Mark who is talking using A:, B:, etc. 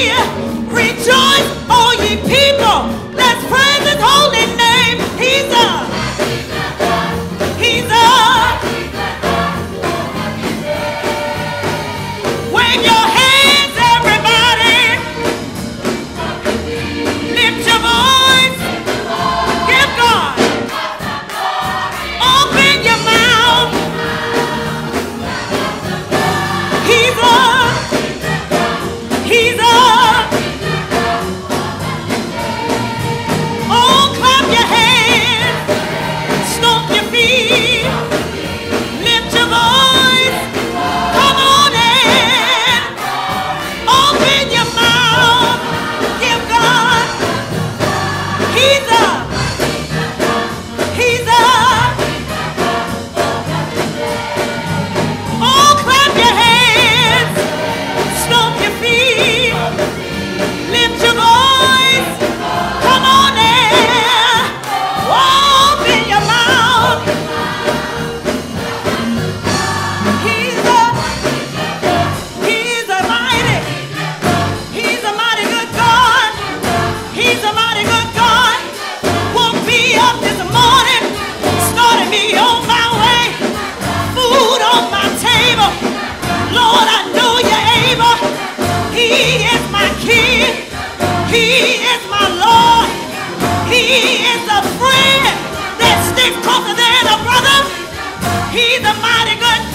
A: Yeah! Jesus. on my way, food on my table. Lord, I know you're able. He is my King. He is my Lord. He is a friend that sticks closer than a brother. He's a mighty good